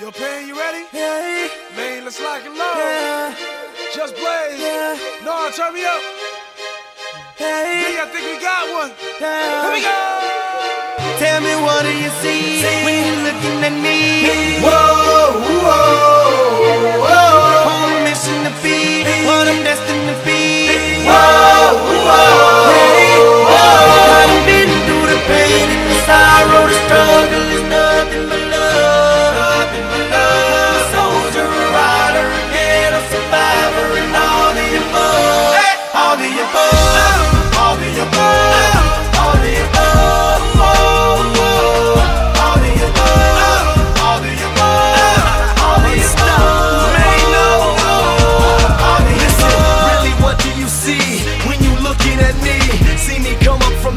Yo, Pain, you ready? Yeah. Man, let's lock and load. Yeah. Just blaze. Yeah. No, turn me up. Hey. Yeah. I think we got one. Yeah. Here we go. Tell me, what do you see, see. when you're looking at me? Whoa.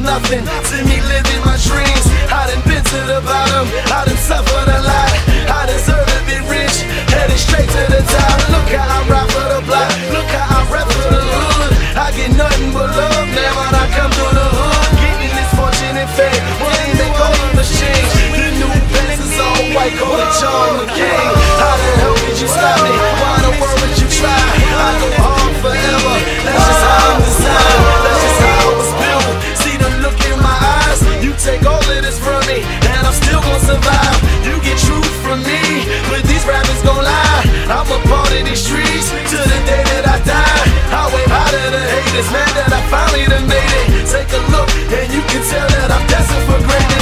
nothing to me living my dreams. finally done made it. Take a look and you can tell that I'm destined for greatness